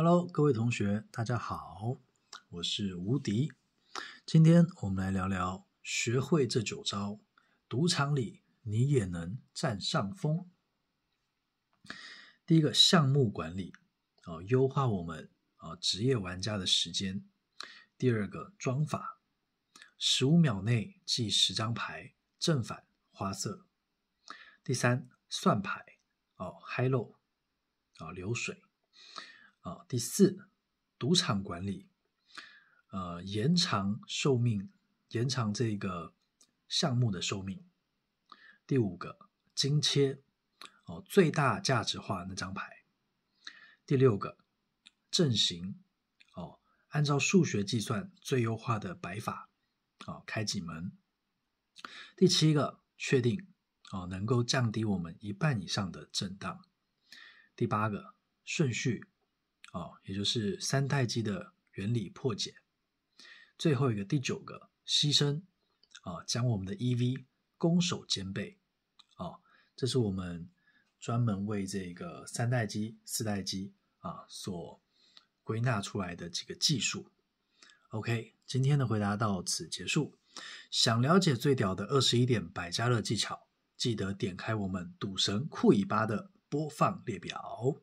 Hello，各位同学，大家好，我是吴迪。今天我们来聊聊，学会这九招，赌场里你也能占上风。第一个，项目管理，哦，优化我们啊职业玩家的时间。第二个，装法，十五秒内记十张牌，正反花色。第三，算牌，哦，high low，啊，流水。啊，第四，赌场管理，呃，延长寿命，延长这个项目的寿命。第五个，精切，哦，最大价值化那张牌。第六个，阵型，哦，按照数学计算最优化的摆法，哦，开几门。第七个，确定，哦，能够降低我们一半以上的震荡。第八个，顺序。哦，也就是三代机的原理破解。最后一个第九个牺牲啊，将我们的 EV 攻守兼备。哦，这是我们专门为这个三代机、四代机啊所归纳出来的几个技术。OK，今天的回答到此结束。想了解最屌的二十一点百家乐技巧，记得点开我们赌神库尾巴的播放列表。